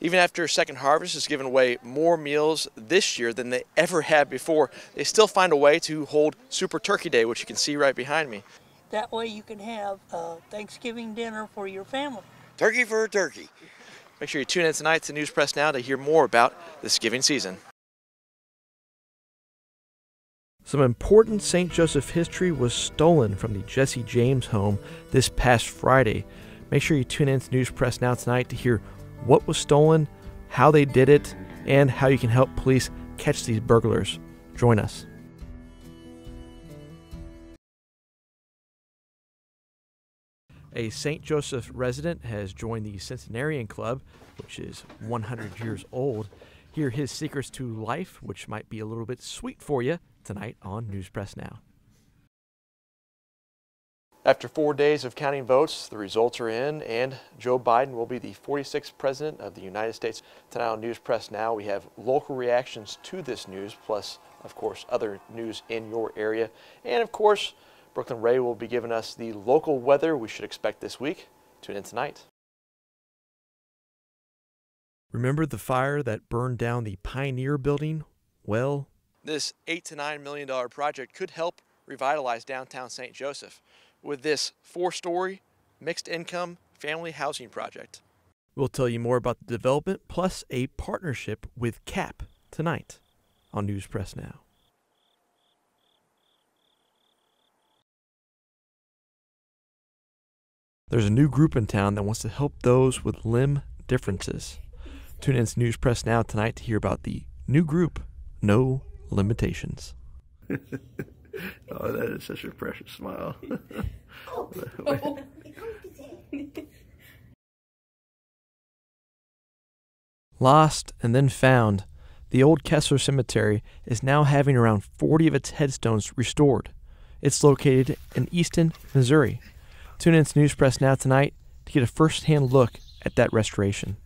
Even after Second Harvest has given away more meals this year than they ever had before, they still find a way to hold Super Turkey Day, which you can see right behind me. That way you can have a Thanksgiving dinner for your family. Turkey for a turkey. Make sure you tune in tonight to News Press Now to hear more about this giving season. Some important St. Joseph history was stolen from the Jesse James home this past Friday. Make sure you tune in to News Press Now tonight to hear what was stolen, how they did it, and how you can help police catch these burglars. Join us. A St. Joseph resident has joined the Centenarian Club, which is 100 years old. Hear his secrets to life, which might be a little bit sweet for you, tonight on News Press Now. After four days of counting votes, the results are in, and Joe Biden will be the 46th President of the United States. Tonight on News Press Now, we have local reactions to this news, plus, of course, other news in your area. And, of course, Brooklyn Ray will be giving us the local weather we should expect this week. Tune in tonight. Remember the fire that burned down the Pioneer Building? Well, this eight to nine million dollar project could help revitalize downtown St. Joseph with this four story, mixed income family housing project. We'll tell you more about the development plus a partnership with CAP tonight on News Press Now. There's a new group in town that wants to help those with limb differences. Tune in to News Press Now tonight to hear about the new group, No Limitations. oh, that is such a precious smile. Lost and then found, the old Kessler Cemetery is now having around 40 of its headstones restored. It's located in Easton, Missouri. Tune in to News Press Now tonight to get a first hand look at that restoration.